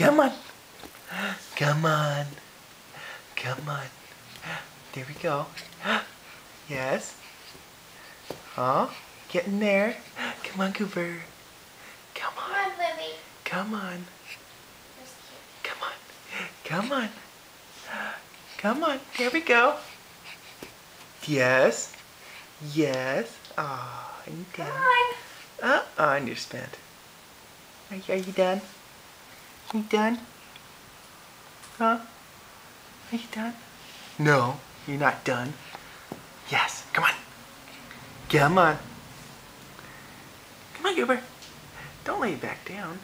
Come on. Come on. Come on. There we go. Yes. Huh? Getting there. Come on, Cooper. Come on. Come on. Lilly. Come on. Come on. Come on. Come on. There we go. Yes. Yes. Ah, you Come done? on. Uh-uh, understand. Are you, are you done? You done? Huh? Are you done? No, you're not done. Yes, come on. Come on. Come on, Goober. Don't lay back down.